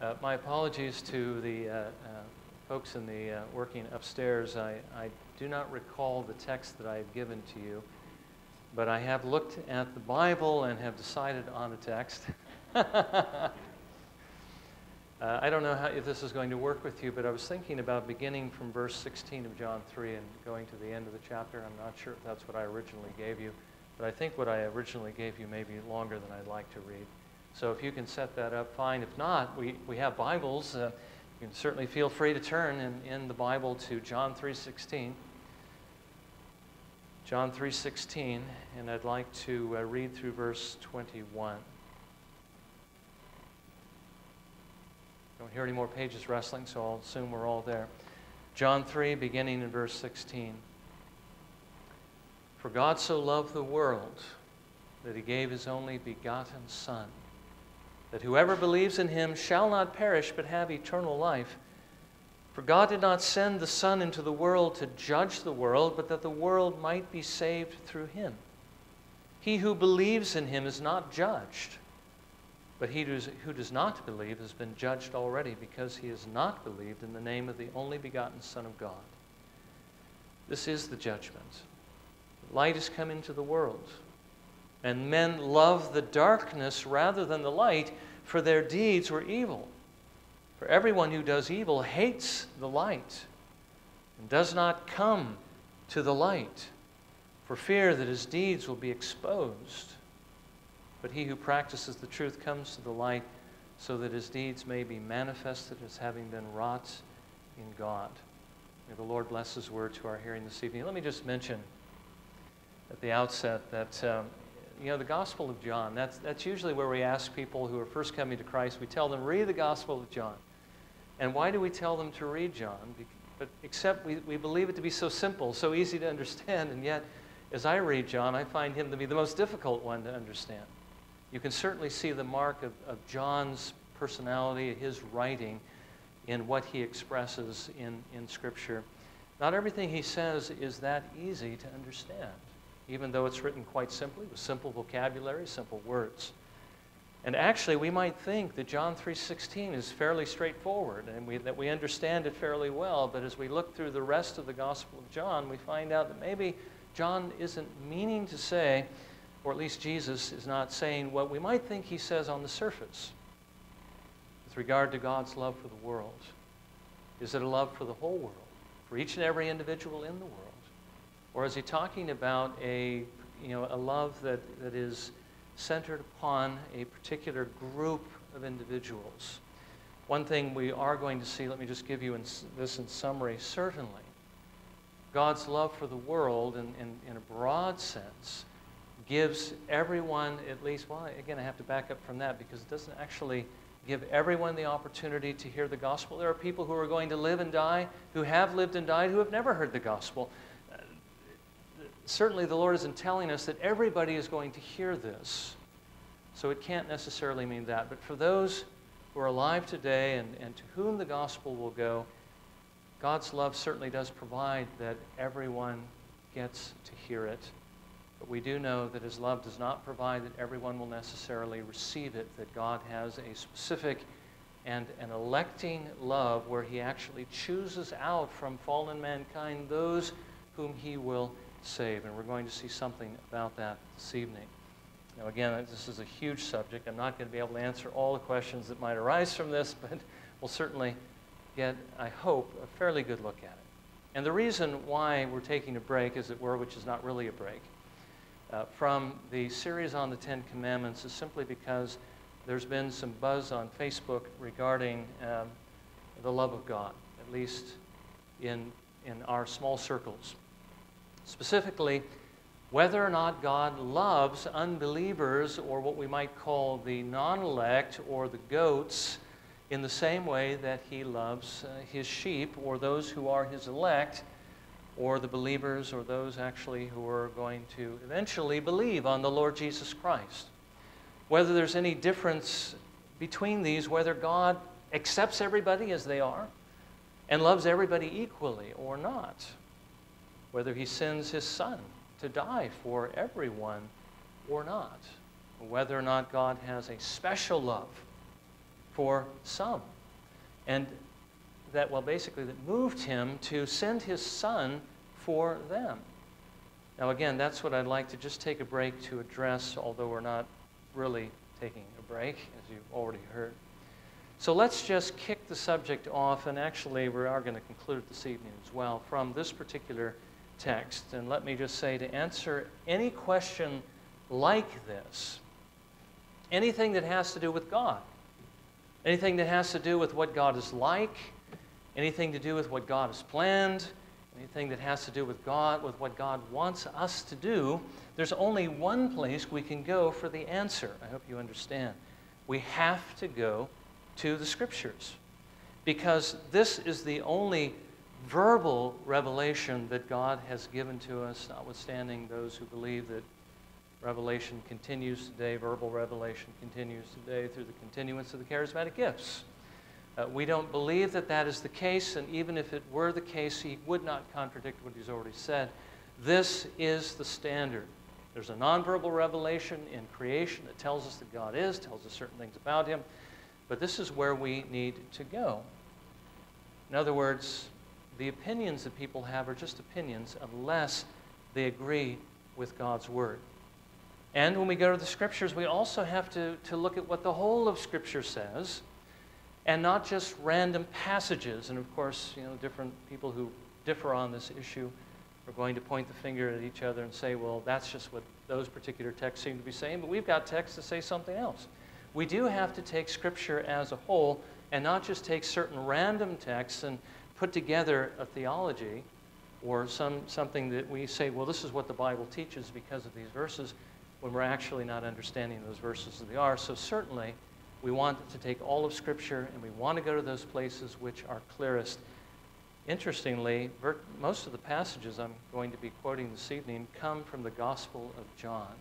Uh, my apologies to the uh, uh, folks in the uh, working upstairs. I, I do not recall the text that I have given to you, but I have looked at the Bible and have decided on a text. Uh, I don't know how, if this is going to work with you, but I was thinking about beginning from verse 16 of John 3 and going to the end of the chapter. I'm not sure if that's what I originally gave you, but I think what I originally gave you may be longer than I'd like to read. So if you can set that up, fine. If not, we, we have Bibles. Uh, you can certainly feel free to turn in, in the Bible to John 3.16. John 3.16, and I'd like to uh, read through verse 21. Don't hear any more pages rustling, so I'll assume we're all there. John 3, beginning in verse 16. For God so loved the world that he gave his only begotten Son, that whoever believes in him shall not perish but have eternal life. For God did not send the Son into the world to judge the world, but that the world might be saved through him. He who believes in him is not judged but he who does not believe has been judged already because he has not believed in the name of the only begotten Son of God. This is the judgment. Light has come into the world, and men love the darkness rather than the light, for their deeds were evil. For everyone who does evil hates the light and does not come to the light for fear that his deeds will be exposed. But he who practices the truth comes to the light so that his deeds may be manifested as having been wrought in God. May the Lord bless his word to our hearing this evening. Let me just mention at the outset that, um, you know, the Gospel of John, that's, that's usually where we ask people who are first coming to Christ, we tell them, read the Gospel of John. And why do we tell them to read John? But except we, we believe it to be so simple, so easy to understand, and yet, as I read John, I find him to be the most difficult one to understand you can certainly see the mark of, of John's personality, his writing, in what he expresses in, in Scripture. Not everything he says is that easy to understand, even though it's written quite simply with simple vocabulary, simple words. And actually, we might think that John 3:16 is fairly straightforward and we, that we understand it fairly well, but as we look through the rest of the Gospel of John, we find out that maybe John isn't meaning to say or at least Jesus is not saying what we might think he says on the surface with regard to God's love for the world. Is it a love for the whole world, for each and every individual in the world? Or is he talking about a, you know, a love that, that is centered upon a particular group of individuals? One thing we are going to see, let me just give you in, this in summary, certainly. God's love for the world, in, in, in a broad sense, gives everyone at least, well, again, I have to back up from that because it doesn't actually give everyone the opportunity to hear the gospel. There are people who are going to live and die, who have lived and died, who have never heard the gospel. Certainly, the Lord isn't telling us that everybody is going to hear this. So it can't necessarily mean that. But for those who are alive today and, and to whom the gospel will go, God's love certainly does provide that everyone gets to hear it. But we do know that His love does not provide that everyone will necessarily receive it, that God has a specific and an electing love where He actually chooses out from fallen mankind those whom He will save. And we're going to see something about that this evening. Now, again, this is a huge subject. I'm not going to be able to answer all the questions that might arise from this, but we'll certainly get, I hope, a fairly good look at it. And the reason why we're taking a break, as it were, which is not really a break, uh, from the series on the Ten Commandments is simply because there's been some buzz on Facebook regarding um, the love of God, at least in, in our small circles. Specifically, whether or not God loves unbelievers or what we might call the non elect or the goats in the same way that he loves uh, his sheep or those who are his elect or the believers or those actually who are going to eventually believe on the Lord Jesus Christ. Whether there's any difference between these, whether God accepts everybody as they are and loves everybody equally or not, whether he sends his son to die for everyone or not, whether or not God has a special love for some. And that, well, basically, that moved him to send his son for them. Now, again, that's what I'd like to just take a break to address, although we're not really taking a break, as you've already heard. So let's just kick the subject off, and actually, we are going to conclude this evening as well from this particular text. And let me just say to answer any question like this, anything that has to do with God, anything that has to do with what God is like, anything to do with what God has planned, anything that has to do with God, with what God wants us to do, there's only one place we can go for the answer. I hope you understand. We have to go to the Scriptures because this is the only verbal revelation that God has given to us, notwithstanding those who believe that revelation continues today, verbal revelation continues today through the continuance of the charismatic gifts. Uh, we don't believe that that is the case, and even if it were the case, he would not contradict what he's already said. This is the standard. There's a nonverbal revelation in creation that tells us that God is, tells us certain things about him, but this is where we need to go. In other words, the opinions that people have are just opinions unless they agree with God's Word. And when we go to the Scriptures, we also have to, to look at what the whole of Scripture says and not just random passages. And of course, you know, different people who differ on this issue are going to point the finger at each other and say, well, that's just what those particular texts seem to be saying, but we've got texts that say something else. We do have to take Scripture as a whole and not just take certain random texts and put together a theology or some, something that we say, well, this is what the Bible teaches because of these verses, when we're actually not understanding those verses as they are. So, certainly, we want to take all of Scripture and we want to go to those places which are clearest. Interestingly, most of the passages I'm going to be quoting this evening come from the Gospel of John,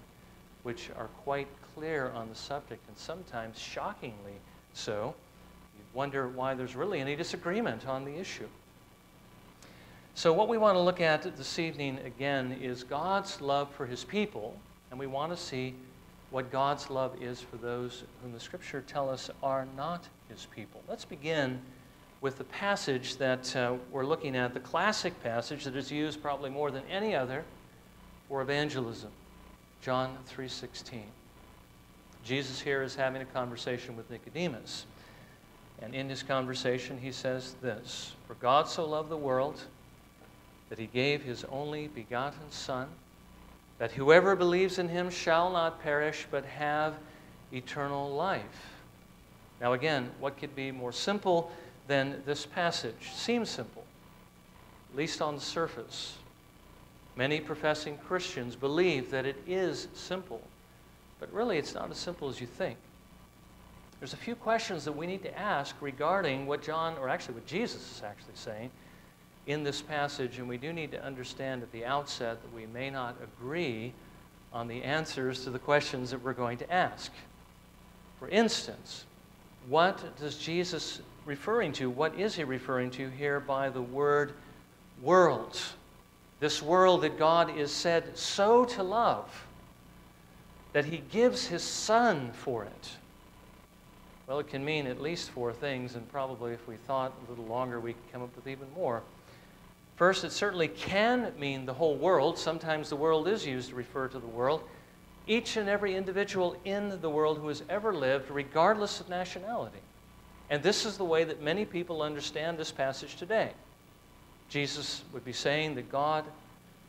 which are quite clear on the subject and sometimes shockingly so wonder why there's really any disagreement on the issue. So, what we want to look at this evening again is God's love for his people, and we want to see what God's love is for those whom the scripture tell us are not his people. Let's begin with the passage that uh, we're looking at, the classic passage that is used probably more than any other for evangelism, John 3:16. Jesus here is having a conversation with Nicodemus. And in his conversation, he says this For God so loved the world that he gave his only begotten Son, that whoever believes in him shall not perish, but have eternal life. Now, again, what could be more simple than this passage? Seems simple, at least on the surface. Many professing Christians believe that it is simple, but really it's not as simple as you think. There's a few questions that we need to ask regarding what John, or actually what Jesus is actually saying in this passage, and we do need to understand at the outset that we may not agree on the answers to the questions that we're going to ask. For instance, what does Jesus referring to? What is he referring to here by the word world? This world that God is said so to love that he gives his son for it. Well, it can mean at least four things, and probably if we thought a little longer, we could come up with even more. First, it certainly can mean the whole world. Sometimes the world is used to refer to the world. Each and every individual in the world who has ever lived, regardless of nationality. And this is the way that many people understand this passage today. Jesus would be saying that God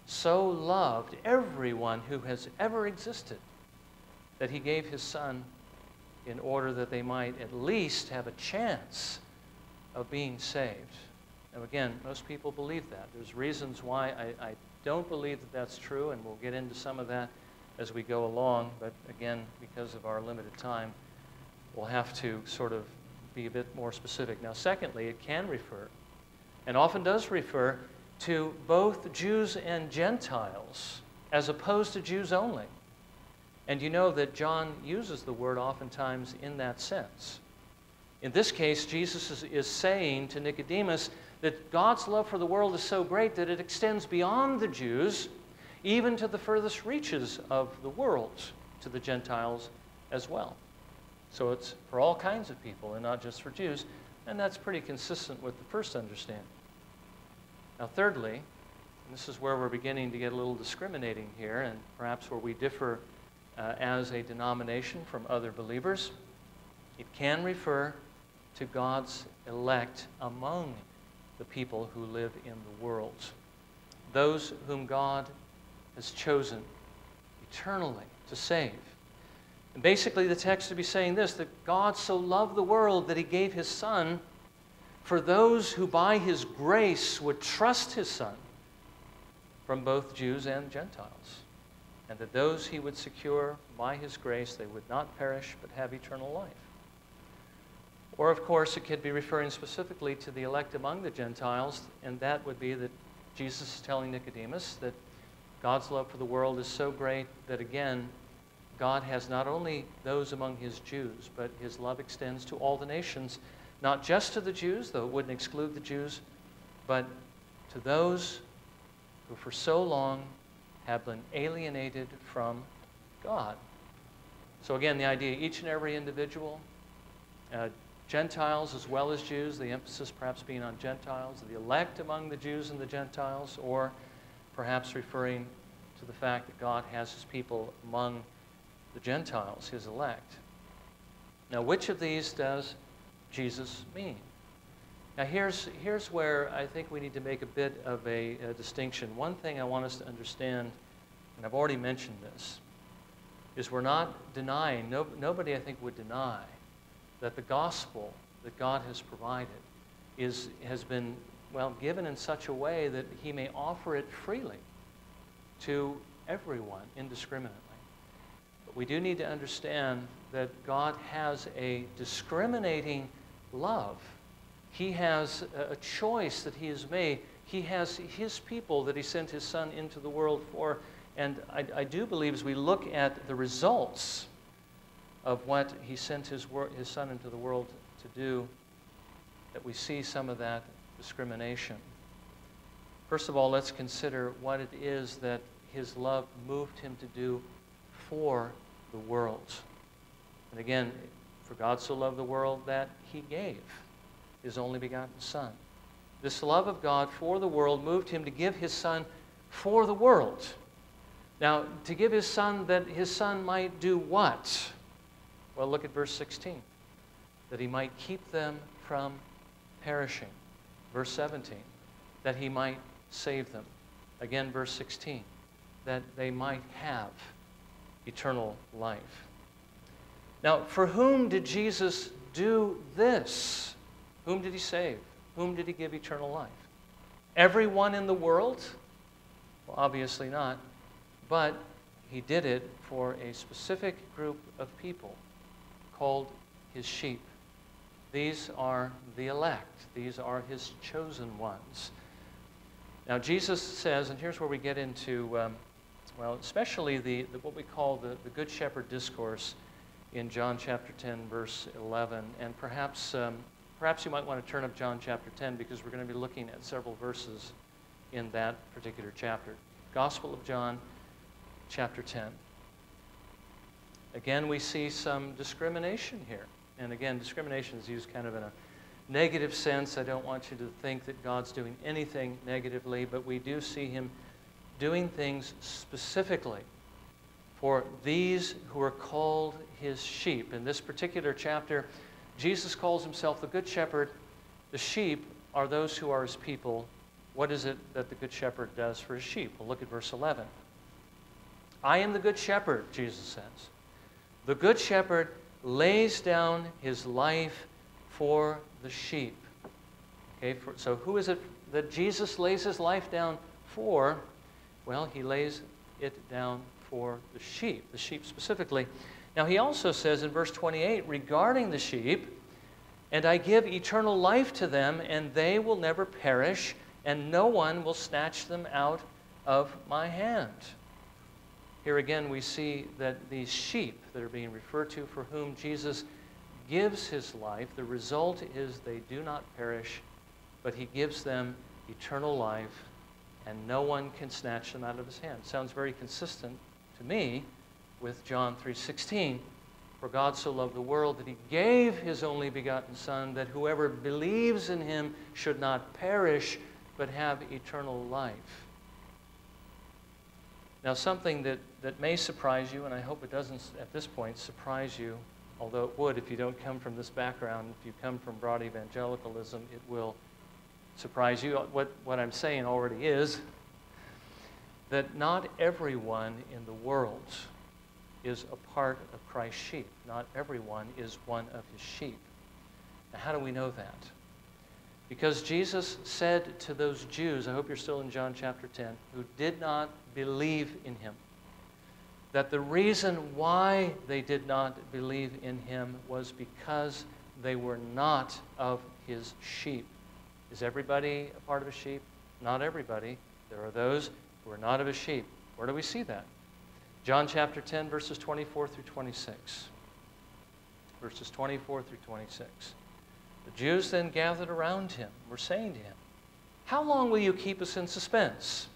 so loved everyone who has ever existed that he gave his Son in order that they might at least have a chance of being saved. Now, again, most people believe that. There's reasons why I, I don't believe that that's true, and we'll get into some of that as we go along. But again, because of our limited time, we'll have to sort of be a bit more specific. Now, secondly, it can refer, and often does refer, to both Jews and Gentiles, as opposed to Jews only. And you know that John uses the word oftentimes in that sense. In this case, Jesus is, is, saying to Nicodemus that God's love for the world is so great that it extends beyond the Jews, even to the furthest reaches of the world, to the Gentiles as well. So it's for all kinds of people and not just for Jews. And that's pretty consistent with the first understanding. Now, thirdly, and this is where we're beginning to get a little discriminating here, and perhaps where we differ uh, as a denomination from other believers, it can refer to God's elect among the people who live in the world. Those whom God has chosen eternally to save. And basically, the text would be saying this that God so loved the world that he gave his Son for those who by his grace would trust his Son from both Jews and Gentiles. And that those he would secure by his grace, they would not perish but have eternal life. Or, of course, it could be referring specifically to the elect among the Gentiles, and that would be that Jesus is telling Nicodemus that God's love for the world is so great that, again, God has not only those among his Jews, but his love extends to all the nations, not just to the Jews, though it wouldn't exclude the Jews, but to those who for so long have been alienated from God. So, again, the idea each and every individual, uh, Gentiles as well as Jews, the emphasis perhaps being on Gentiles, the elect among the Jews and the Gentiles, or perhaps referring to the fact that God has his people among the Gentiles, his elect. Now, which of these does Jesus mean? Now, here's, here's where I think we need to make a bit of a, a distinction. One thing I want us to understand, and I've already mentioned this, is we're not denying, no, nobody I think would deny that the gospel that God has provided is, has been, well, given in such a way that he may offer it freely to everyone indiscriminately. But we do need to understand that God has a discriminating love. He has a choice that he has made. He has his people that he sent his son into the world for. And I, I do believe as we look at the results of what he sent his, his son into the world to do, that we see some of that discrimination. First of all, let's consider what it is that his love moved him to do for the world. And again, for God so loved the world that he gave his only begotten Son. This love of God for the world moved him to give his Son for the world. Now, to give his Son that his Son might do what? Well, look at verse 16. That he might keep them from perishing. Verse 17. That he might save them. Again, verse 16. That they might have eternal life. Now, for whom did Jesus do this? Whom did he save? Whom did he give eternal life? Everyone in the world? Well, obviously not. But he did it for a specific group of people called his sheep. These are the elect, these are his chosen ones. Now, Jesus says, and here's where we get into, um, well, especially the, the, what we call the, the Good Shepherd discourse in John chapter 10, verse 11. And perhaps, um, perhaps you might want to turn up John chapter 10 because we're going to be looking at several verses in that particular chapter. Gospel of John, chapter 10. Again, we see some discrimination here. And again, discrimination is used kind of in a negative sense. I don't want you to think that God's doing anything negatively, but we do see Him doing things specifically for these who are called His sheep. In this particular chapter, Jesus calls Himself the Good Shepherd. The sheep are those who are His people. What is it that the Good Shepherd does for His sheep? Well, look at verse 11. I am the Good Shepherd, Jesus says. The good shepherd lays down his life for the sheep. Okay, for, so who is it that Jesus lays his life down for? Well, he lays it down for the sheep, the sheep specifically. Now, he also says in verse 28 regarding the sheep, and I give eternal life to them, and they will never perish, and no one will snatch them out of my hand. Here again, we see that these sheep that are being referred to, for whom Jesus gives his life, the result is they do not perish, but he gives them eternal life, and no one can snatch them out of his hand. Sounds very consistent to me with John 3:16, For God so loved the world that he gave his only begotten Son, that whoever believes in him should not perish, but have eternal life. Now, something that, that may surprise you, and I hope it doesn't at this point surprise you, although it would if you don't come from this background, if you come from broad evangelicalism, it will surprise you. What, what I'm saying already is that not everyone in the world is a part of Christ's sheep. Not everyone is one of his sheep. Now, how do we know that? Because Jesus said to those Jews, I hope you're still in John chapter 10, who did not believe in him, that the reason why they did not believe in him was because they were not of his sheep. Is everybody a part of a sheep? Not everybody. There are those who are not of a sheep. Where do we see that? John chapter 10, verses 24 through 26. Verses 24 through 26. The Jews then gathered around him, were saying to him, How long will you keep us in suspense?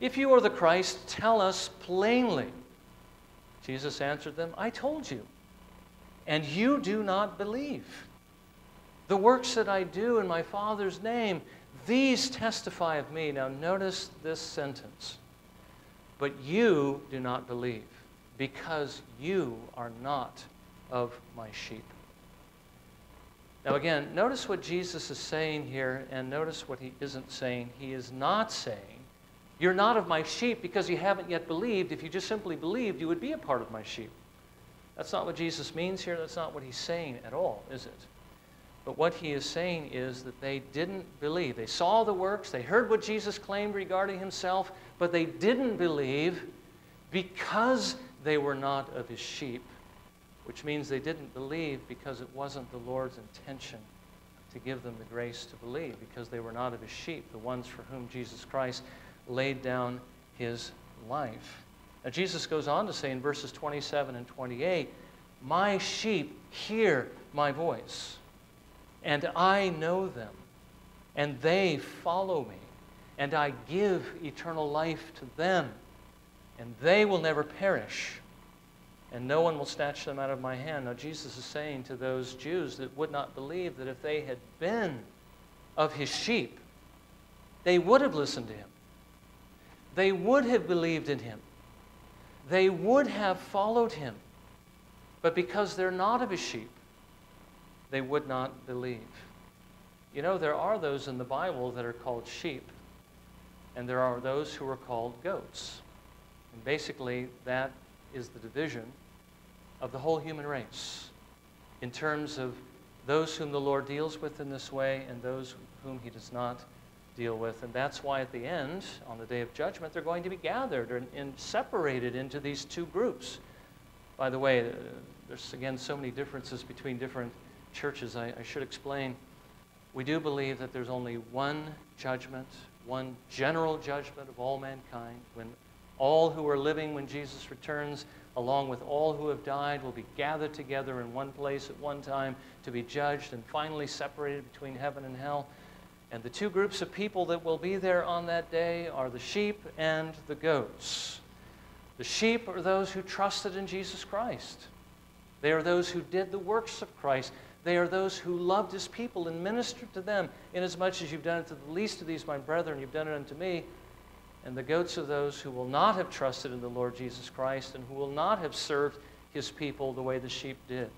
If you are the Christ, tell us plainly. Jesus answered them, I told you, and you do not believe. The works that I do in my Father's name, these testify of me. Now, notice this sentence. But you do not believe, because you are not of my sheep. Now, again, notice what Jesus is saying here, and notice what he isn't saying. He is not saying, You're not of my sheep because you haven't yet believed. If you just simply believed, you would be a part of my sheep. That's not what Jesus means here. That's not what he's saying at all, is it? But what he is saying is that they didn't believe. They saw the works, they heard what Jesus claimed regarding himself, but they didn't believe because they were not of his sheep which means they didn't believe because it wasn't the Lord's intention to give them the grace to believe, because they were not of his sheep, the ones for whom Jesus Christ laid down his life. Now, Jesus goes on to say in verses 27 and 28 My sheep hear my voice, and I know them, and they follow me, and I give eternal life to them, and they will never perish and no one will snatch them out of my hand. Now, Jesus is saying to those Jews that would not believe that if they had been of his sheep, they would have listened to him. They would have believed in him. They would have followed him. But because they're not of his sheep, they would not believe. You know, there are those in the Bible that are called sheep, and there are those who are called goats. And basically, that is the division of the whole human race in terms of those whom the Lord deals with in this way and those whom he does not deal with. And that's why at the end, on the day of judgment, they're going to be gathered and, and separated into these two groups. By the way, uh, there's again so many differences between different churches. I, I should explain. We do believe that there's only one judgment, one general judgment of all mankind, when all who are living when Jesus returns along with all who have died, will be gathered together in one place at one time to be judged and finally separated between heaven and hell. And the two groups of people that will be there on that day are the sheep and the goats. The sheep are those who trusted in Jesus Christ. They are those who did the works of Christ. They are those who loved his people and ministered to them, inasmuch as you've done it to the least of these, my brethren, you've done it unto me. And the goats are those who will not have trusted in the Lord Jesus Christ and who will not have served his people the way the sheep did.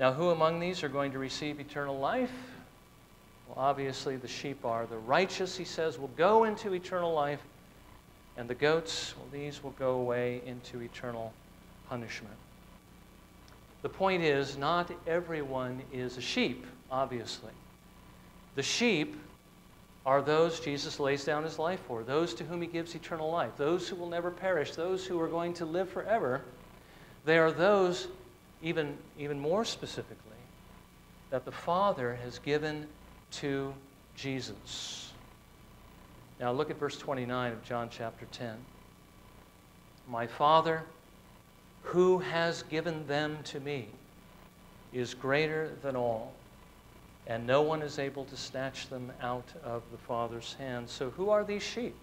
Now, who among these are going to receive eternal life? Well, obviously, the sheep are. The righteous, he says, will go into eternal life, and the goats, well, these will go away into eternal punishment. The point is, not everyone is a sheep, obviously. The sheep are those Jesus lays down his life for, those to whom he gives eternal life, those who will never perish, those who are going to live forever. They are those, even, even more specifically, that the Father has given to Jesus. Now look at verse 29 of John chapter 10. My Father, who has given them to me, is greater than all and no one is able to snatch them out of the Father's hand. So, who are these sheep?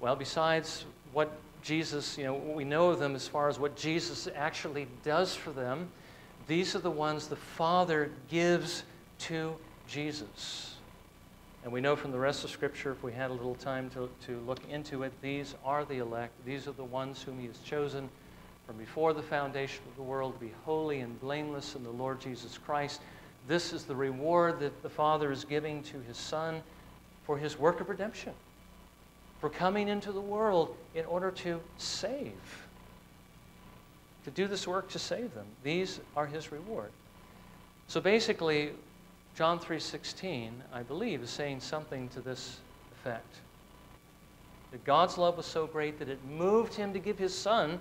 Well, besides what Jesus, you know, we know of them as far as what Jesus actually does for them. These are the ones the Father gives to Jesus. And we know from the rest of Scripture, if we had a little time to, to look into it, these are the elect. These are the ones whom He has chosen from before the foundation of the world to be holy and blameless in the Lord Jesus Christ. This is the reward that the Father is giving to His Son for His work of redemption, for coming into the world in order to save, to do this work to save them. These are His reward. So basically, John 3:16, I believe, is saying something to this effect. That God's love was so great that it moved him to give his son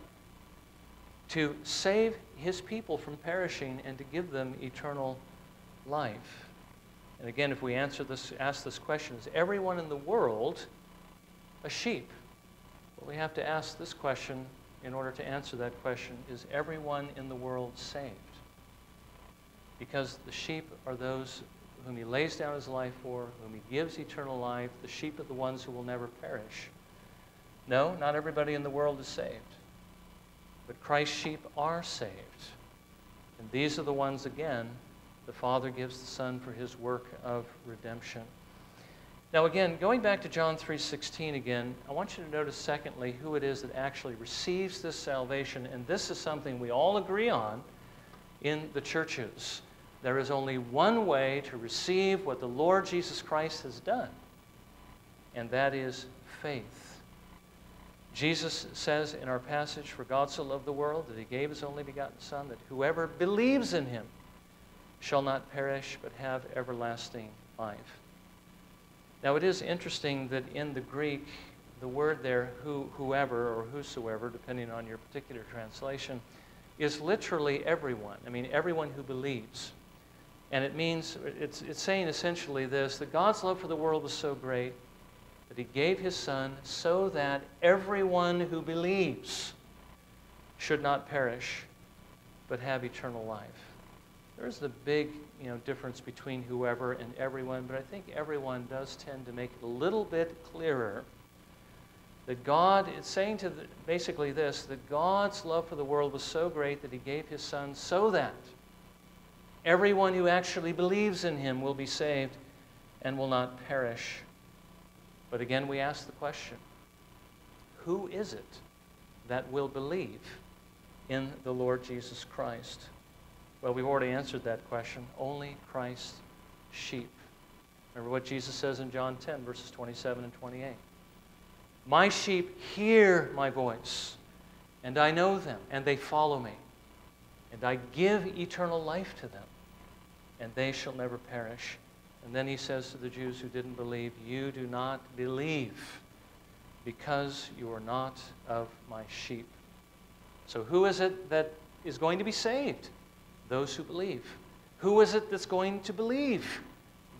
to save his people from perishing and to give them eternal life. And again, if we answer this, ask this question, is everyone in the world a sheep? Well, we have to ask this question in order to answer that question is everyone in the world saved? Because the sheep are those whom he lays down his life for, whom he gives eternal life. The sheep are the ones who will never perish. No, not everybody in the world is saved. But Christ's sheep are saved. And these are the ones, again, the Father gives the Son for his work of redemption. Now again, going back to John 3:16 again, I want you to notice secondly who it is that actually receives this salvation and this is something we all agree on in the churches. There is only one way to receive what the Lord Jesus Christ has done, and that is faith. Jesus says in our passage, For God so loved the world that he gave his only begotten Son, that whoever believes in him shall not perish but have everlasting life. Now, it is interesting that in the Greek, the word there, who, whoever or whosoever, depending on your particular translation, is literally everyone. I mean, everyone who believes. And it means, it's, it's saying essentially this that God's love for the world was so great that he gave his son so that everyone who believes should not perish but have eternal life. There's the big you know, difference between whoever and everyone, but I think everyone does tend to make it a little bit clearer that God is saying to the, basically this that God's love for the world was so great that he gave his son so that everyone who actually believes in him will be saved and will not perish but again, we ask the question who is it that will believe in the Lord Jesus Christ? Well, we've already answered that question. Only Christ's sheep. Remember what Jesus says in John 10, verses 27 and 28. My sheep hear my voice, and I know them, and they follow me. And I give eternal life to them, and they shall never perish and then he says to the Jews who didn't believe, You do not believe because you are not of my sheep. So, who is it that is going to be saved? Those who believe. Who is it that's going to believe?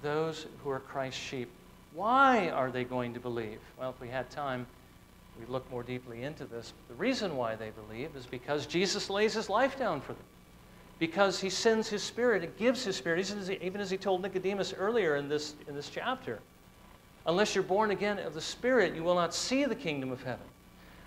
Those who are Christ's sheep. Why are they going to believe? Well, if we had time, we'd look more deeply into this. The reason why they believe is because Jesus lays his life down for them because he sends his spirit and gives his spirit, even as he told Nicodemus earlier in this, in this chapter. Unless you're born again of the Spirit, you will not see the kingdom of heaven.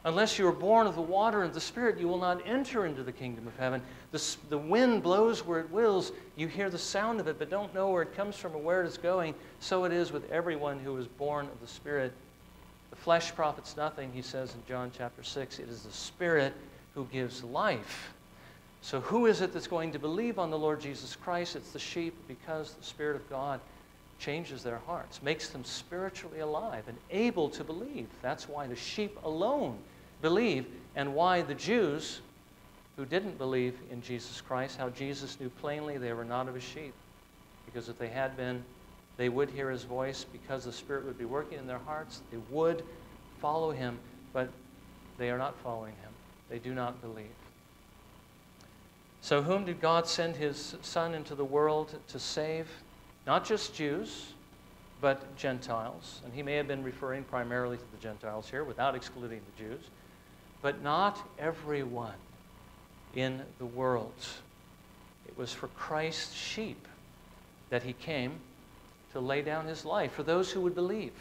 Unless you are born of the water and the Spirit, you will not enter into the kingdom of heaven. The, the wind blows where it wills. You hear the sound of it, but don't know where it comes from or where it is going. So it is with everyone who is born of the Spirit. The flesh profits nothing, he says in John chapter 6. It is the Spirit who gives life. So, who is it that's going to believe on the Lord Jesus Christ? It's the sheep because the Spirit of God changes their hearts, makes them spiritually alive and able to believe. That's why the sheep alone believe, and why the Jews who didn't believe in Jesus Christ, how Jesus knew plainly they were not of his sheep. Because if they had been, they would hear his voice because the Spirit would be working in their hearts. They would follow him, but they are not following him. They do not believe. So, whom did God send his Son into the world to save? Not just Jews, but Gentiles. And he may have been referring primarily to the Gentiles here without excluding the Jews. But not everyone in the world. It was for Christ's sheep that he came to lay down his life, for those who would believe,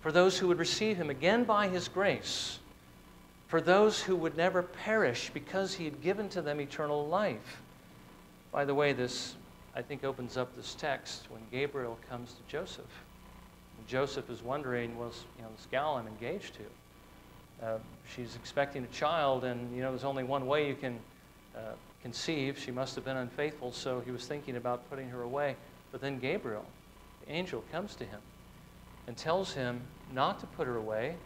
for those who would receive him again by his grace. For those who would never perish because he had given to them eternal life. By the way, this, I think, opens up this text when Gabriel comes to Joseph. And Joseph is wondering, well, you know, this gal I'm engaged to, uh, she's expecting a child, and, you know, there's only one way you can uh, conceive. She must have been unfaithful, so he was thinking about putting her away. But then Gabriel, the angel, comes to him and tells him not to put her away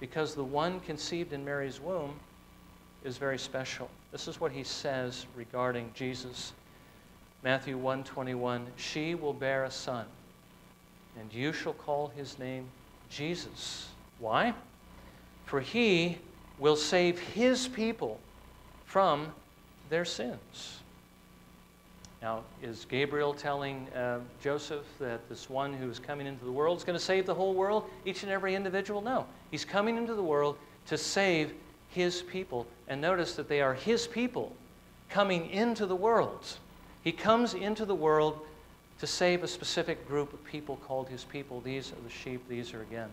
because the one conceived in Mary's womb is very special. This is what he says regarding Jesus. Matthew 1:21, "She will bear a son, and you shall call his name Jesus." Why? For he will save his people from their sins. Now, is Gabriel telling uh, Joseph that this one who is coming into the world is going to save the whole world, each and every individual? No. He's coming into the world to save his people. And notice that they are his people coming into the world. He comes into the world to save a specific group of people called his people. These are the sheep, these are again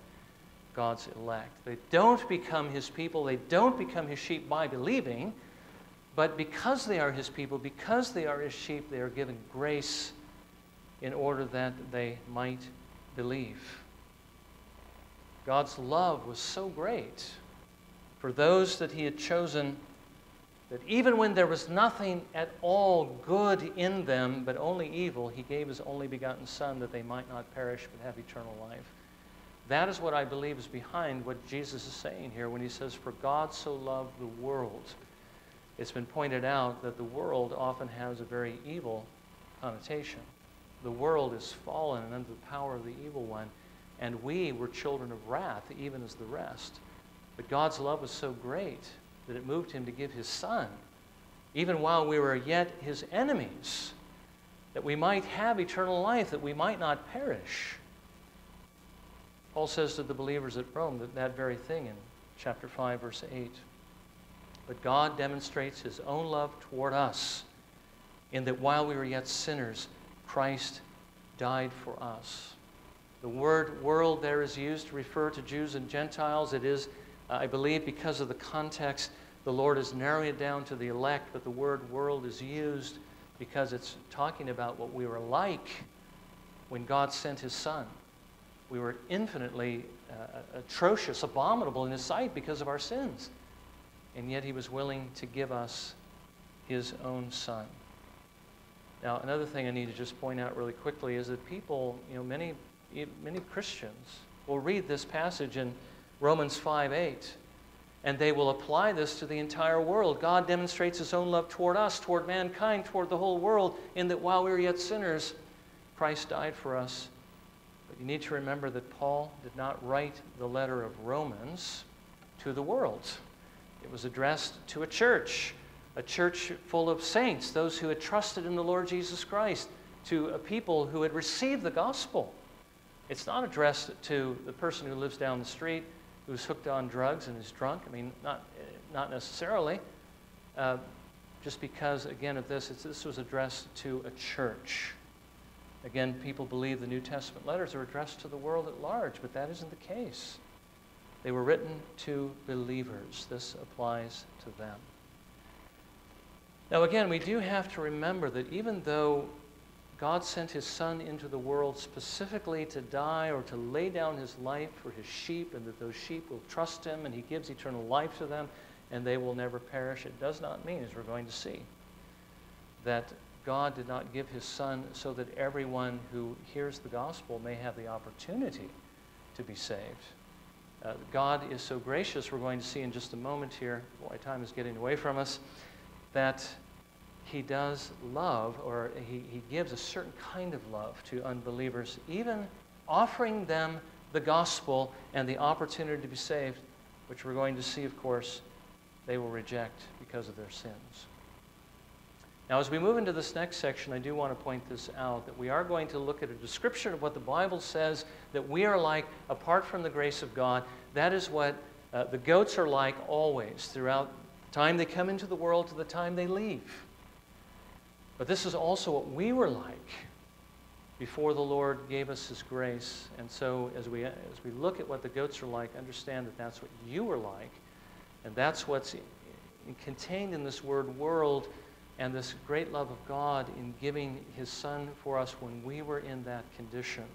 God's elect. They don't become his people, they don't become his sheep by believing. But because they are his people, because they are his sheep, they are given grace in order that they might believe. God's love was so great for those that he had chosen that even when there was nothing at all good in them, but only evil, he gave his only begotten Son that they might not perish but have eternal life. That is what I believe is behind what Jesus is saying here when he says, For God so loved the world it's been pointed out that the world often has a very evil connotation. The world is fallen and under the power of the evil one, and we were children of wrath, even as the rest. But God's love was so great that it moved him to give his Son, even while we were yet his enemies, that we might have eternal life, that we might not perish. Paul says to the believers at Rome that, that very thing in chapter 5, verse 8. But God demonstrates his own love toward us in that while we were yet sinners, Christ died for us. The word world there is used to refer to Jews and Gentiles. It is, uh, I believe, because of the context, the Lord is narrowing it down to the elect, but the word world is used because it's talking about what we were like when God sent his Son. We were infinitely uh, atrocious, abominable in his sight because of our sins and yet he was willing to give us his own son. Now, another thing I need to just point out really quickly is that people, you know, many, many Christians will read this passage in Romans 5 8, and they will apply this to the entire world. God demonstrates his own love toward us, toward mankind, toward the whole world, in that while we were yet sinners, Christ died for us. But you need to remember that Paul did not write the letter of Romans to the world. It was addressed to a church, a church full of saints, those who had trusted in the Lord Jesus Christ, to a people who had received the gospel. It's not addressed to the person who lives down the street who's hooked on drugs and is drunk. I mean, not, not necessarily. Uh, just because, again, of this, this was addressed to a church. Again, people believe the New Testament letters are addressed to the world at large, but that isn't the case. They were written to believers. This applies to them. Now, again, we do have to remember that even though God sent his Son into the world specifically to die or to lay down his life for his sheep, and that those sheep will trust him and he gives eternal life to them and they will never perish, it does not mean, as we're going to see, that God did not give his Son so that everyone who hears the gospel may have the opportunity to be saved. Uh, God is so gracious, we're going to see in just a moment here, boy, time is getting away from us, that He does love, or He, he gives a certain kind of love to unbelievers, even offering them the gospel and the opportunity to be saved, which we're going to see, of course, they will reject because of their sins. Now, as we move into this next section, I do want to point this out that we are going to look at a description of what the Bible says that we are like apart from the grace of God. That is what uh, the goats are like always, throughout the time they come into the world to the time they leave. But this is also what we were like before the Lord gave us His grace. And so, as we, as we look at what the goats are like, understand that that's what you were like And that's what's contained in this word world and this great love of God in giving his son for us when we were in that condition.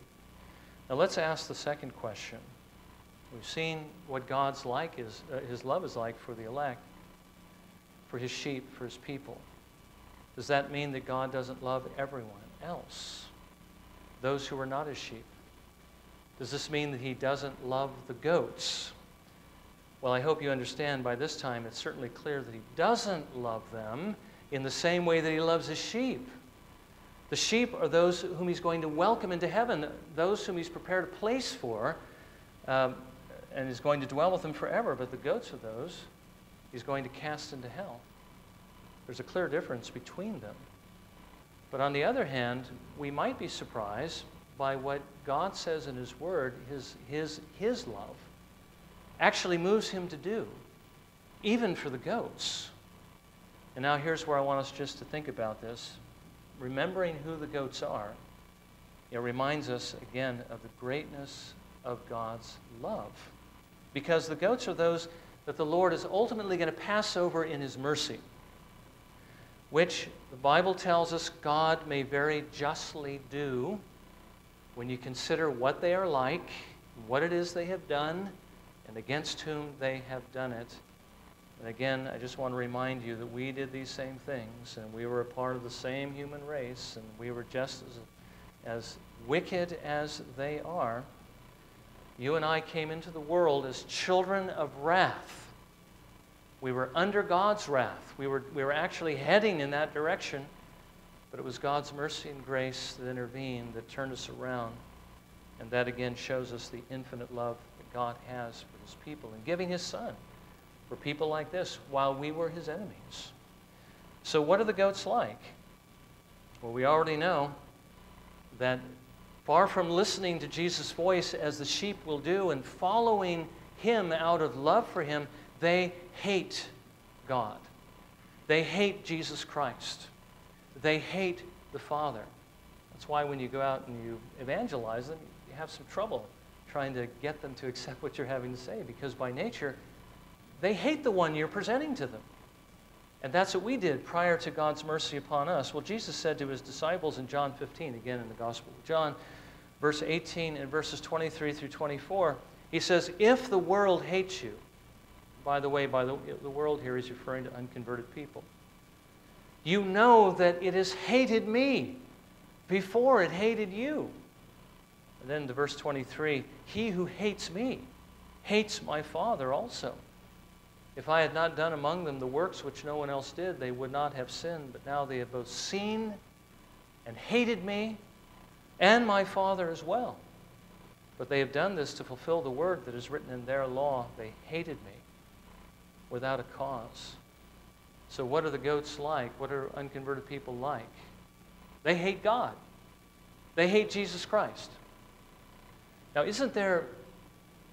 Now let's ask the second question. We've seen what God's like is uh, his love is like for the elect, for his sheep, for his people. Does that mean that God doesn't love everyone else? Those who are not his sheep? Does this mean that he doesn't love the goats? Well, I hope you understand by this time it's certainly clear that he doesn't love them in the same way that he loves his sheep. The sheep are those whom he's going to welcome into heaven, those whom he's prepared a place for, um, and is going to dwell with them forever. But the goats are those he's going to cast into hell. There's a clear difference between them. But on the other hand, we might be surprised by what God says in His Word, His, his, his love, actually moves Him to do, even for the goats. And now here's where I want us just to think about this. Remembering who the goats are, it reminds us again of the greatness of God's love. Because the goats are those that the Lord is ultimately going to pass over in His mercy, which the Bible tells us God may very justly do when you consider what they are like, what it is they have done, and against whom they have done it. And again, I just want to remind you that we did these same things, and we were a part of the same human race, and we were just as, as wicked as they are. You and I came into the world as children of wrath. We were under God's wrath. We were, we were actually heading in that direction, but it was God's mercy and grace that intervened, that turned us around. And that again shows us the infinite love that God has for his people in giving his son for people like this while we were his enemies. So, what are the goats like? Well, we already know that far from listening to Jesus' voice as the sheep will do and following him out of love for him, they hate God. They hate Jesus Christ. They hate the Father. That's why when you go out and you evangelize them, you have some trouble trying to get them to accept what you're having to say because by nature, they hate the one you're presenting to them. And that's what we did prior to God's mercy upon us. Well, Jesus said to his disciples in John 15, again in the Gospel of John, verse 18 and verses 23 through 24, he says, If the world hates you, by the way, by the, the world here he's referring to unconverted people, you know that it has hated me before it hated you. And then to verse 23, he who hates me hates my Father also. If I had not done among them the works which no one else did, they would not have sinned. But now they have both seen and hated me and my Father as well. But they have done this to fulfill the word that is written in their law. They hated me without a cause. So, what are the goats like? What are unconverted people like? They hate God, they hate Jesus Christ. Now, isn't there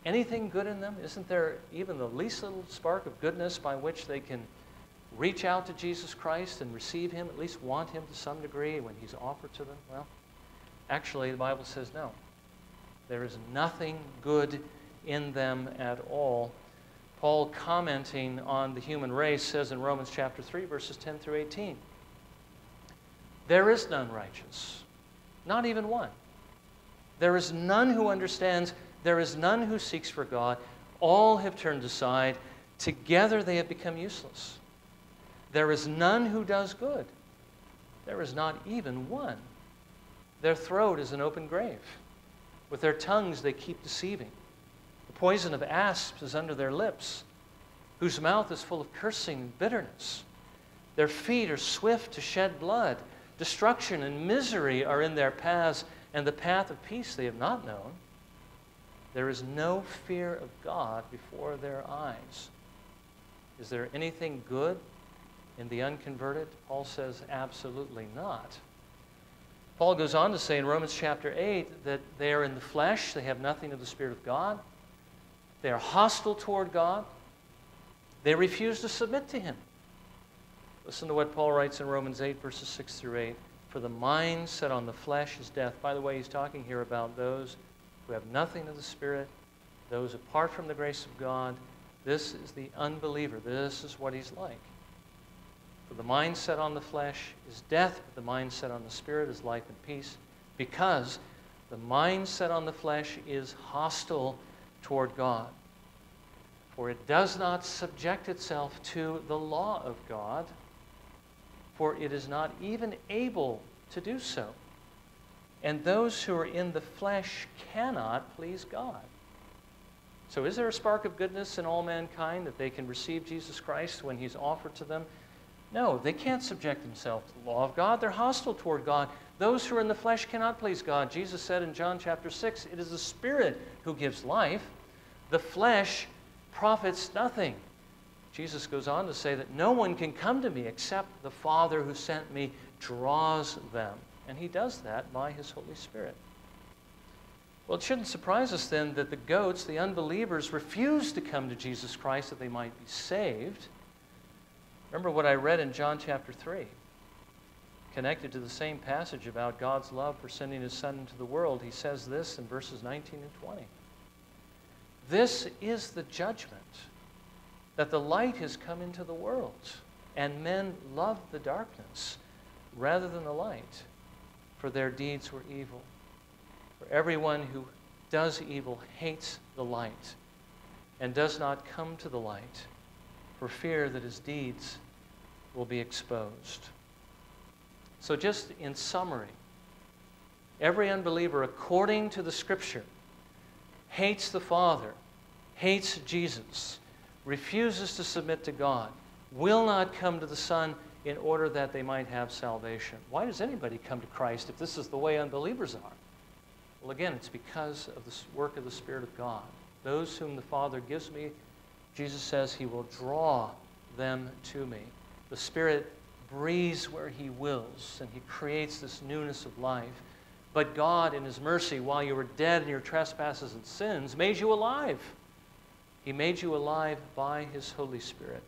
anything good in them? Isn't there even the least little spark of goodness by which they can reach out to Jesus Christ and receive Him, at least want Him to some degree when He's offered to them? Well, actually, the Bible says no. There is nothing good in them at all. Paul, commenting on the human race, says in Romans chapter 3, verses 10 through 18 There is none righteous, not even one. There is none who understands there is none who seeks for God. All have turned aside. Together they have become useless. There is none who does good. There is not even one. Their throat is an open grave. With their tongues they keep deceiving. The poison of asps is under their lips, whose mouth is full of cursing and bitterness. Their feet are swift to shed blood. Destruction and misery are in their paths, and the path of peace they have not known. There is no fear of God before their eyes. Is there anything good in the unconverted? Paul says, absolutely not. Paul goes on to say in Romans chapter 8 that they are in the flesh, they have nothing of the Spirit of God, they are hostile toward God, they refuse to submit to Him. Listen to what Paul writes in Romans 8, verses 6 through 8. For the mind set on the flesh is death. By the way, he's talking here about those who have nothing of the Spirit, those apart from the grace of God, This is the unbeliever. This is what he's like. For the mindset on the flesh is death, but the mindset on the spirit is life and peace, because the mindset on the flesh is hostile toward God. For it does not subject itself to the law of God, for it is not even able to do so. And those who are in the flesh cannot please God. So, is there a spark of goodness in all mankind that they can receive Jesus Christ when He's offered to them? No, they can't subject themselves to the law of God. They're hostile toward God. Those who are in the flesh cannot please God. Jesus said in John chapter 6 it is the Spirit who gives life, the flesh profits nothing. Jesus goes on to say that no one can come to me except the Father who sent me draws them. And he does that by his Holy Spirit. Well, it shouldn't surprise us then that the goats, the unbelievers, refuse to come to Jesus Christ that they might be saved. Remember what I read in John chapter 3, connected to the same passage about God's love for sending his Son into the world. He says this in verses 19 and 20. This is the judgment that the light has come into the world, and men love the darkness rather than the light, for their deeds were evil. For everyone who does evil hates the light and does not come to the light for fear that his deeds will be exposed. So, just in summary, every unbeliever, according to the scripture, hates the Father, hates Jesus, refuses to submit to God, will not come to the Son in order that they might have salvation. Why does anybody come to Christ if this is the way unbelievers are? Well, again, it's because of the work of the Spirit of God. Those whom the Father gives me, Jesus says he will draw them to me. The Spirit breathes where he wills, and he creates this newness of life. But God, in his mercy, while you were dead in your trespasses and sins, made you alive. He made you alive by his Holy Spirit.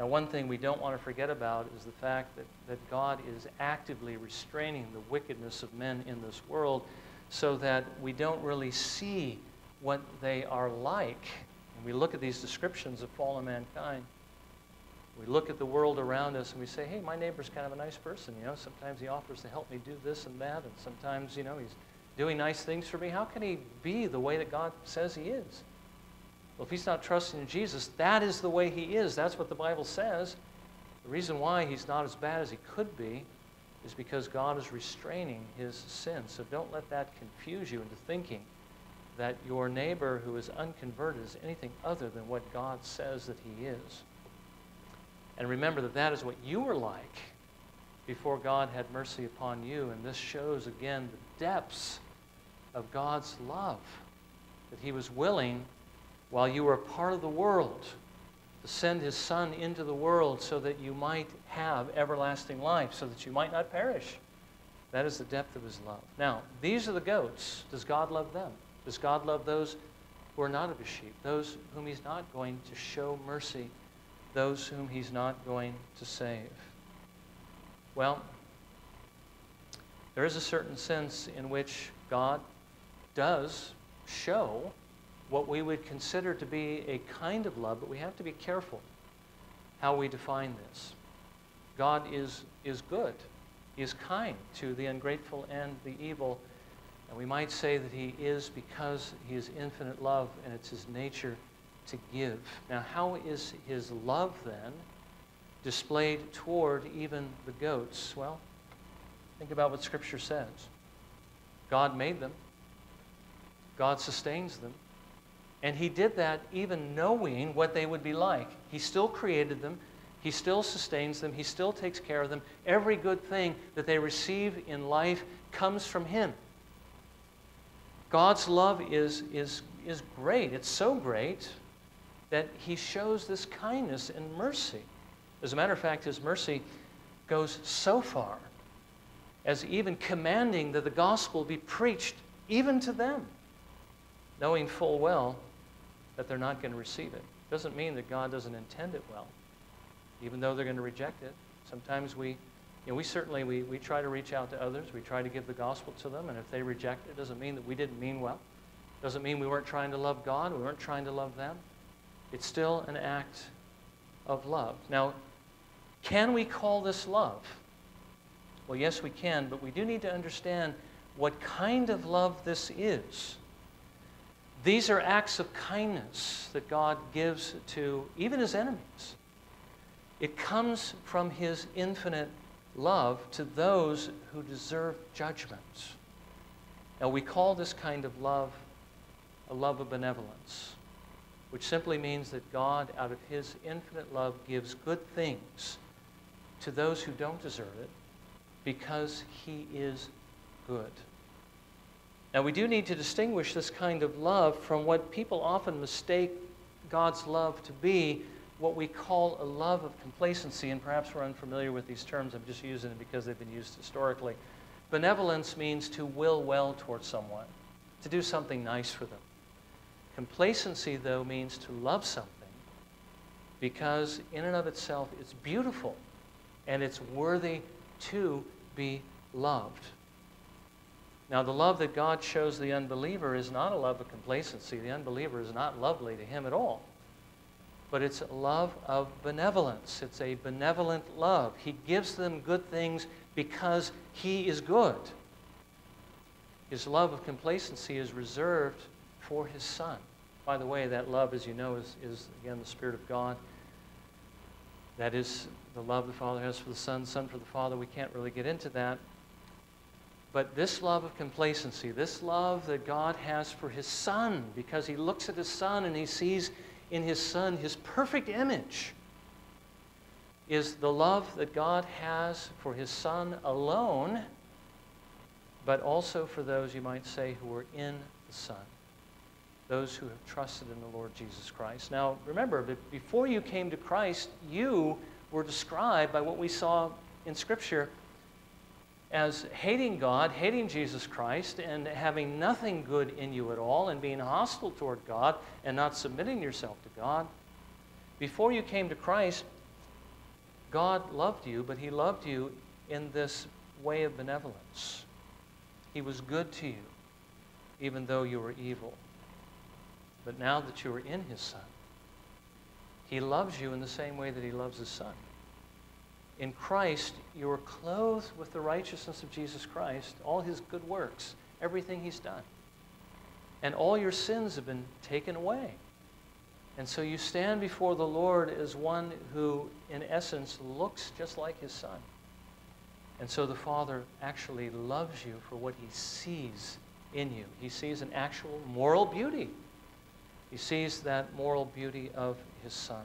Now, one thing we don't want to forget about is the fact that, that God is actively restraining the wickedness of men in this world so that we don't really see what they are like. And we look at these descriptions of fallen mankind. We look at the world around us and we say, hey, my neighbor's kind of a nice person. You know, sometimes he offers to help me do this and that, and sometimes, you know, he's doing nice things for me. How can he be the way that God says he is? Well, if he's not trusting in Jesus, that is the way he is. That's what the Bible says. The reason why he's not as bad as he could be is because God is restraining his sin. So don't let that confuse you into thinking that your neighbor who is unconverted is anything other than what God says that he is. And remember that that is what you were like before God had mercy upon you. And this shows again the depths of God's love, that he was willing while you were part of the world, to send his Son into the world so that you might have everlasting life, so that you might not perish. That is the depth of his love. Now, these are the goats. Does God love them? Does God love those who are not of his sheep, those whom he's not going to show mercy, those whom he's not going to save? Well, there is a certain sense in which God does show what we would consider to be a kind of love, but we have to be careful how we define this. God is, is good. He is kind to the ungrateful and the evil. And we might say that He is because He is infinite love and it's His nature to give. Now, how is His love then displayed toward even the goats? Well, think about what Scripture says God made them, God sustains them. And he did that even knowing what they would be like. He still created them, he still sustains them, he still takes care of them. Every good thing that they receive in life comes from him. God's love is, is, is great. It's so great that he shows this kindness and mercy. As a matter of fact, his mercy goes so far as even commanding that the gospel be preached even to them, knowing full well that they're not going to receive it. Doesn't mean that God doesn't intend it well, even though they're going to reject it. Sometimes we, you know, we certainly we, we try to reach out to others. We try to give the gospel to them, and if they reject it, doesn't mean that we didn't mean well. Doesn't mean we weren't trying to love God. We weren't trying to love them. It's still an act of love. Now, can we call this love? Well, yes, we can, but we do need to understand what kind of love this is. These are acts of kindness that God gives to even his enemies. It comes from his infinite love to those who deserve judgment. Now, we call this kind of love a love of benevolence, which simply means that God, out of his infinite love, gives good things to those who don't deserve it because he is good. Now, we do need to distinguish this kind of love from what people often mistake God's love to be, what we call a love of complacency. And perhaps we're unfamiliar with these terms. I'm just using it because they've been used historically. Benevolence means to will well towards someone, to do something nice for them. Complacency, though, means to love something because, in and of itself, it's beautiful and it's worthy to be loved. Now, the love that God shows the unbeliever is not a love of complacency. The unbeliever is not lovely to him at all. But it's a love of benevolence. It's a benevolent love. He gives them good things because he is good. His love of complacency is reserved for his son. By the way, that love, as you know, is, is again the Spirit of God. That is the love the Father has for the Son, Son for the Father. We can't really get into that. But this love of complacency, this love that God has for his son, because he looks at his son and he sees in his son his perfect image, is the love that God has for his son alone, but also for those, you might say, who are in the son, those who have trusted in the Lord Jesus Christ. Now, remember, before you came to Christ, you were described by what we saw in Scripture as hating God, hating Jesus Christ, and having nothing good in you at all, and being hostile toward God, and not submitting yourself to God. Before you came to Christ, God loved you, but He loved you in this way of benevolence. He was good to you, even though you were evil. But now that you are in His Son, He loves you in the same way that He loves His Son in Christ, you are clothed with the righteousness of Jesus Christ, all his good works, everything he's done. And all your sins have been taken away. And so you stand before the Lord as one who, in essence, looks just like his son. And so the Father actually loves you for what he sees in you. He sees an actual moral beauty. He sees that moral beauty of his son.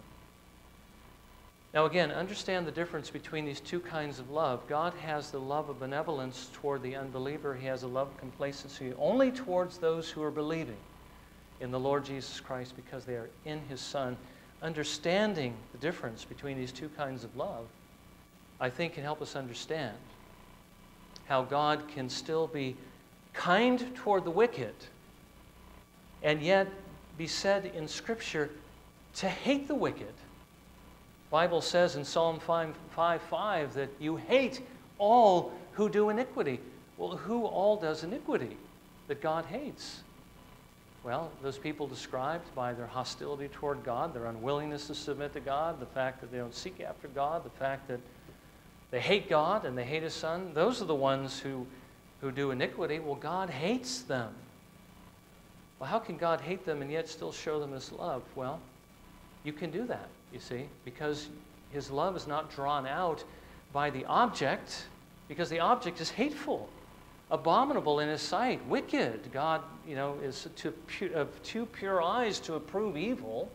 Now, again, understand the difference between these two kinds of love. God has the love of benevolence toward the unbeliever, He has a love of complacency only towards those who are believing in the Lord Jesus Christ because they are in His Son. Understanding the difference between these two kinds of love, I think, can help us understand how God can still be kind toward the wicked and yet be said in Scripture to hate the wicked Bible says in Psalm 5, 5, 5 that you hate all who do iniquity. Well, who all does iniquity that God hates? Well, those people described by their hostility toward God, their unwillingness to submit to God, the fact that they don't seek after God, the fact that they hate God and they hate His Son, those are the ones who, who do iniquity. Well, God hates them. Well, how can God hate them and yet still show them His love? Well, you can do that you see, because his love is not drawn out by the object, because the object is hateful, abominable in his sight, wicked. God, you know, is to of too pure eyes to approve evil,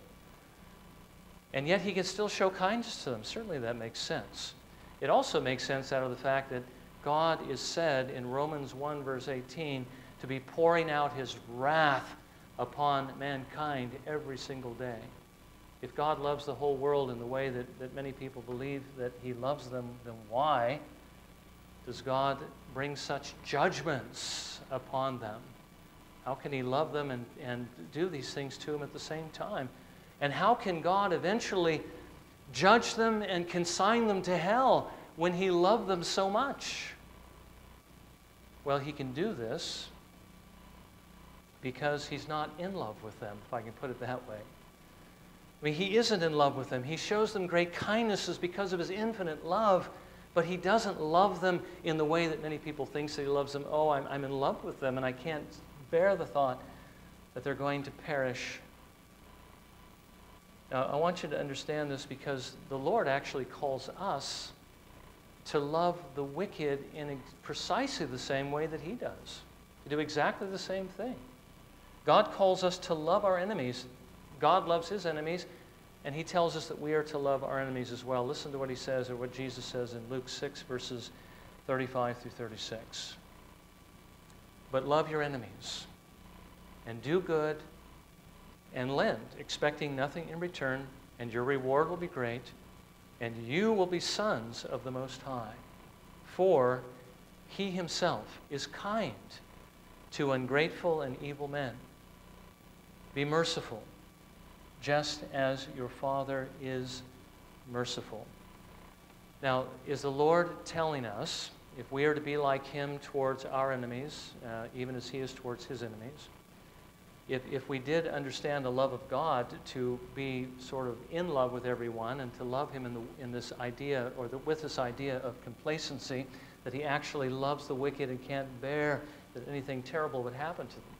and yet he can still show kindness to them. Certainly that makes sense. It also makes sense out of the fact that God is said in Romans 1, verse 18, to be pouring out his wrath upon mankind every single day. If God loves the whole world in the way that, that many people believe that He loves them, then why does God bring such judgments upon them? How can He love them and, and do these things to them at the same time? And how can God eventually judge them and consign them to hell when He loved them so much? Well, He can do this because He's not in love with them, if I can put it that way. I mean, he isn't in love with them. He shows them great kindnesses because of his infinite love, but he doesn't love them in the way that many people think that he loves them. Oh, I'm, I'm in love with them, and I can't bear the thought that they're going to perish. Now, I want you to understand this because the Lord actually calls us to love the wicked in precisely the same way that he does, to do exactly the same thing. God calls us to love our enemies. God loves his enemies, and he tells us that we are to love our enemies as well. Listen to what he says, or what Jesus says in Luke 6, verses 35 through 36. But love your enemies, and do good, and lend, expecting nothing in return, and your reward will be great, and you will be sons of the Most High. For he himself is kind to ungrateful and evil men. Be merciful, just as your Father is merciful. Now, is the Lord telling us if we are to be like Him towards our enemies, uh, even as He is towards His enemies? If, if we did understand the love of God to be sort of in love with everyone and to love Him in, the, in this idea, or the, with this idea of complacency, that He actually loves the wicked and can't bear that anything terrible would happen to them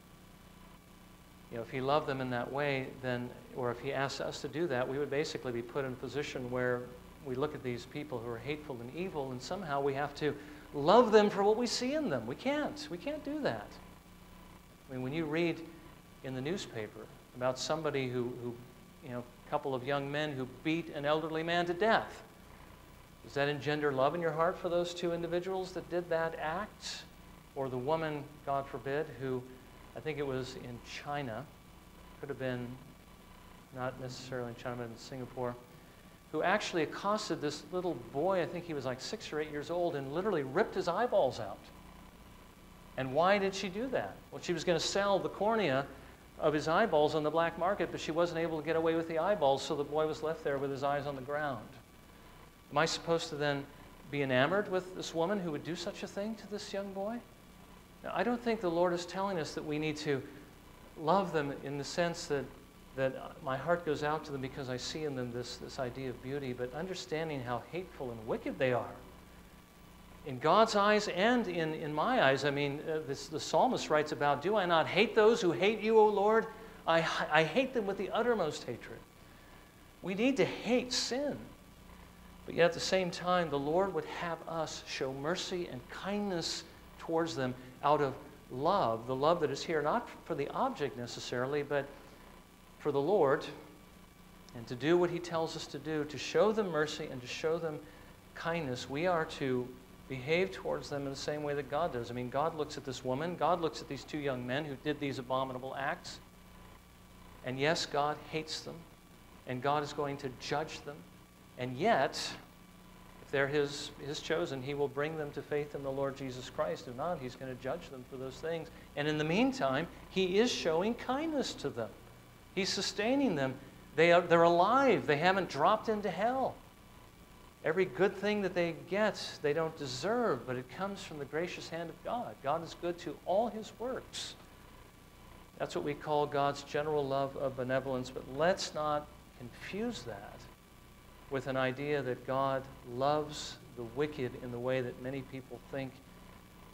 you know, if he loved them in that way, then, or if he asked us to do that, we would basically be put in a position where we look at these people who are hateful and evil, and somehow we have to love them for what we see in them. We can't. We can't do that. I mean, when you read in the newspaper about somebody who, who you know, a couple of young men who beat an elderly man to death, does that engender love in your heart for those two individuals that did that act? Or the woman, God forbid, who I think it was in China, could have been not necessarily in China, but in Singapore, who actually accosted this little boy, I think he was like six or eight years old, and literally ripped his eyeballs out. And why did she do that? Well, she was going to sell the cornea of his eyeballs on the black market, but she wasn't able to get away with the eyeballs, so the boy was left there with his eyes on the ground. Am I supposed to then be enamored with this woman who would do such a thing to this young boy? Now, I don't think the Lord is telling us that we need to love them in the sense that, that my heart goes out to them because I see in them this, this idea of beauty, but understanding how hateful and wicked they are. In God's eyes and in, in my eyes, I mean, uh, this, the psalmist writes about, Do I not hate those who hate you, O Lord? I, I hate them with the uttermost hatred. We need to hate sin. But yet at the same time, the Lord would have us show mercy and kindness towards them out of love, the love that is here, not for the object necessarily, but for the Lord, and to do what He tells us to do, to show them mercy and to show them kindness, we are to behave towards them in the same way that God does. I mean, God looks at this woman, God looks at these two young men who did these abominable acts, and yes, God hates them, and God is going to judge them, and yet, they're his, his chosen, he will bring them to faith in the Lord Jesus Christ. If not, he's going to judge them for those things. And in the meantime, he is showing kindness to them. He's sustaining them. They are, they're alive. They haven't dropped into hell. Every good thing that they get, they don't deserve, but it comes from the gracious hand of God. God is good to all his works. That's what we call God's general love of benevolence, but let's not confuse that with an idea that God loves the wicked in the way that many people think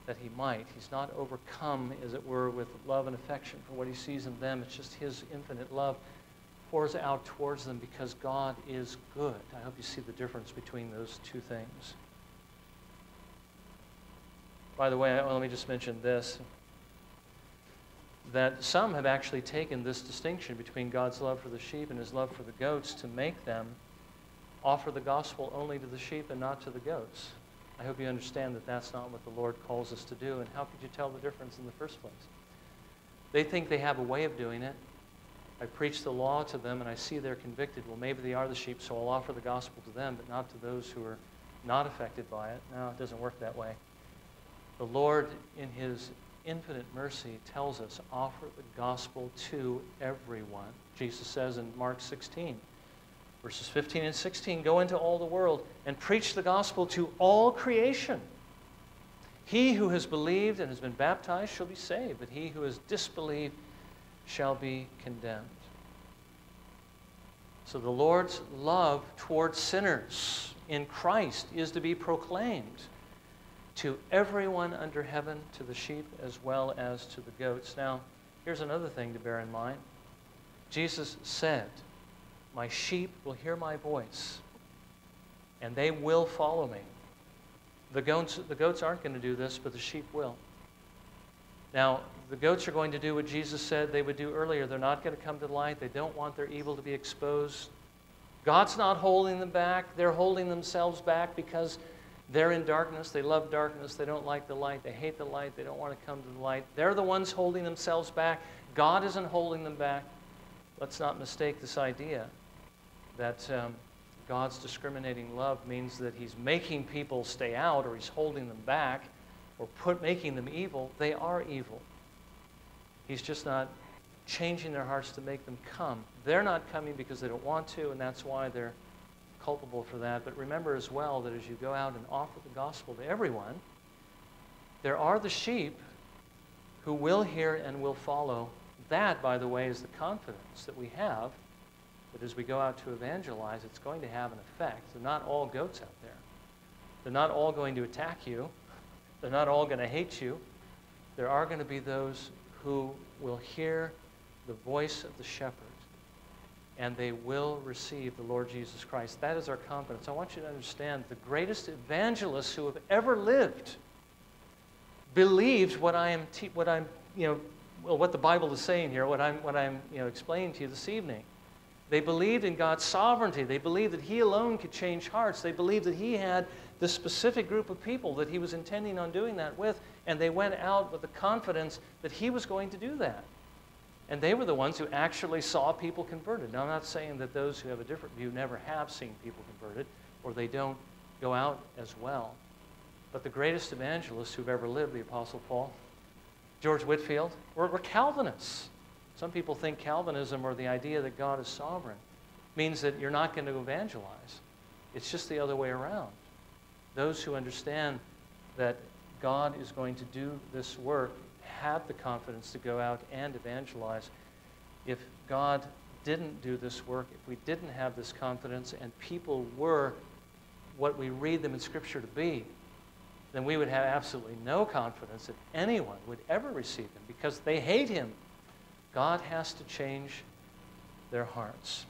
that he might. He's not overcome, as it were, with love and affection for what he sees in them. It's just his infinite love pours out towards them because God is good. I hope you see the difference between those two things. By the way, let me just mention this that some have actually taken this distinction between God's love for the sheep and his love for the goats to make them offer the gospel only to the sheep and not to the goats. I hope you understand that that's not what the Lord calls us to do. And how could you tell the difference in the first place? They think they have a way of doing it. I preach the law to them and I see they're convicted. Well, maybe they are the sheep, so I'll offer the gospel to them, but not to those who are not affected by it. No, it doesn't work that way. The Lord, in His infinite mercy, tells us offer the gospel to everyone. Jesus says in Mark 16, Verses 15 and 16 go into all the world and preach the gospel to all creation. He who has believed and has been baptized shall be saved, but he who has disbelieved shall be condemned. So the Lord's love towards sinners in Christ is to be proclaimed to everyone under heaven, to the sheep as well as to the goats. Now, here's another thing to bear in mind Jesus said, My sheep will hear my voice, and they will follow me. The goats, the goats aren't going to do this, but the sheep will. Now, the goats are going to do what Jesus said they would do earlier. They're not going to come to light. They don't want their evil to be exposed. God's not holding them back. They're holding themselves back because they're in darkness. They love darkness. They don't like the light. They hate the light. They don't want to come to the light. They're the ones holding themselves back. God isn't holding them back. Let's not mistake this idea that um, God's discriminating love means that He's making people stay out or He's holding them back or put, making them evil. They are evil. He's just not changing their hearts to make them come. They're not coming because they don't want to, and that's why they're culpable for that. But remember as well that as you go out and offer the gospel to everyone, there are the sheep who will hear and will follow. That, by the way, is the confidence that we have that as we go out to evangelize, it's going to have an effect. They're not all goats out there. They're not all going to attack you. They're not all going to hate you. There are going to be those who will hear the voice of the shepherd and they will receive the Lord Jesus Christ. That is our confidence. I want you to understand the greatest evangelists who have ever lived believed what I am, what I'm, you know, well, what the Bible is saying here, what I'm, what I'm, you know, explaining to you this evening. They believed in God's sovereignty. They believed that He alone could change hearts. They believed that He had this specific group of people that He was intending on doing that with, and they went out with the confidence that He was going to do that. And they were the ones who actually saw people converted. Now, I'm not saying that those who have a different view never have seen people converted or they don't go out as well. But the greatest evangelists who've ever lived, the Apostle Paul, George Whitefield, were, were Calvinists. Some people think Calvinism or the idea that God is sovereign means that you're not going to evangelize. It's just the other way around. Those who understand that God is going to do this work have the confidence to go out and evangelize. If God didn't do this work, if we didn't have this confidence, and people were what we read them in Scripture to be, then we would have absolutely no confidence that anyone would ever receive him because they hate him. God has to change their hearts.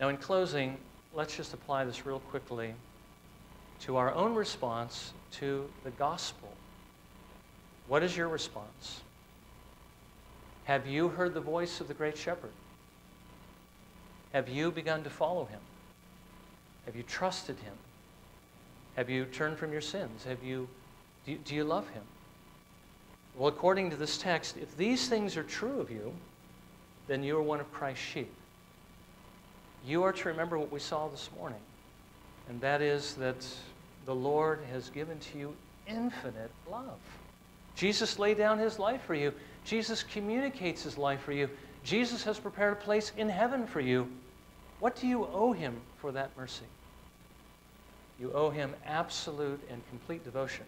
Now, in closing, let's just apply this real quickly to our own response to the gospel. What is your response? Have you heard the voice of the great shepherd? Have you begun to follow him? Have you trusted him? Have you turned from your sins? Have you, do, you, do you love him? Well, according to this text, if these things are true of you, then you are one of Christ's sheep. You are to remember what we saw this morning, and that is that the Lord has given to you infinite love. Jesus laid down his life for you. Jesus communicates his life for you. Jesus has prepared a place in heaven for you. What do you owe him for that mercy? You owe him absolute and complete devotion,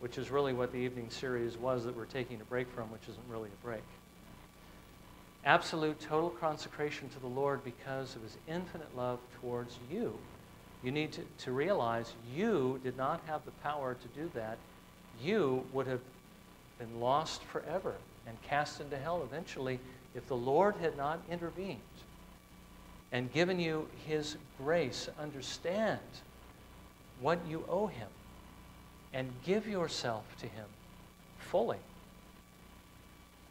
which is really what the evening series was that we're taking a break from, which isn't really a break. Absolute, total consecration to the Lord because of his infinite love towards you. You need to, to realize you did not have the power to do that. You would have been lost forever and cast into hell eventually if the Lord had not intervened and given you his grace. Understand what you owe him and give yourself to him fully.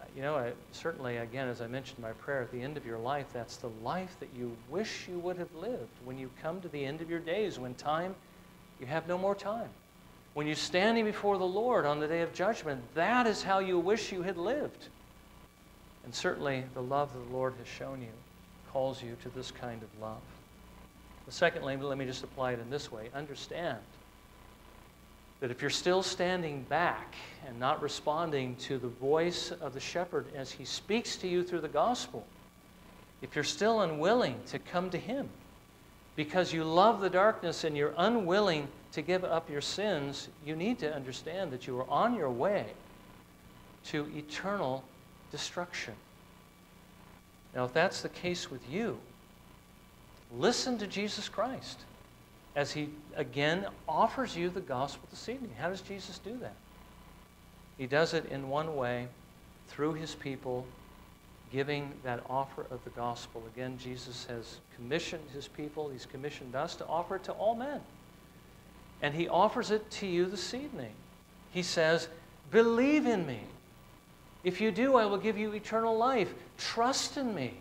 Uh, you know, I, certainly, again, as I mentioned my prayer, at the end of your life, that's the life that you wish you would have lived when you come to the end of your days, when time, you have no more time. When you're standing before the Lord on the day of judgment, that is how you wish you had lived. And certainly, the love that the Lord has shown you calls you to this kind of love. The secondly, let me just apply it in this way understand that if you're still standing back and not responding to the voice of the shepherd as he speaks to you through the gospel, if you're still unwilling to come to him because you love the darkness and you're unwilling to give up your sins, you need to understand that you are on your way to eternal destruction. Now, if that's the case with you, listen to Jesus Christ as he again offers you the gospel this evening. How does Jesus do that? He does it in one way through his people giving that offer of the gospel. Again, Jesus has commissioned his people, he's commissioned us to offer it to all men. And he offers it to you this evening. He says, Believe in me. If you do, I will give you eternal life. Trust in me.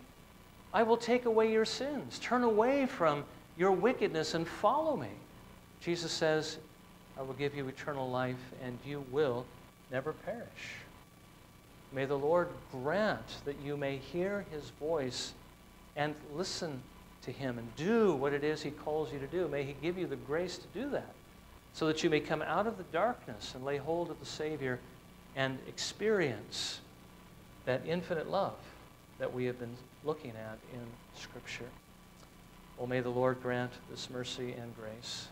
I will take away your sins. Turn away from your wickedness and follow me. Jesus says, I will give you eternal life, and you will never perish. May the Lord grant that you may hear his voice and listen to him and do what it is he calls you to do. May he give you the grace to do that so that you may come out of the darkness and lay hold of the Savior and experience that infinite love that we have been looking at in Scripture. Well, may the Lord grant this mercy and grace.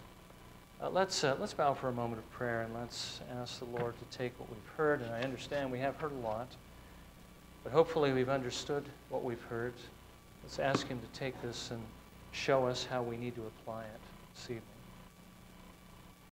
Uh, let's, uh, let's bow for a moment of prayer and let's ask the Lord to take what we've heard. And I understand we have heard a lot, but hopefully we've understood what we've heard. Let's ask Him to take this and show us how we need to apply it this evening.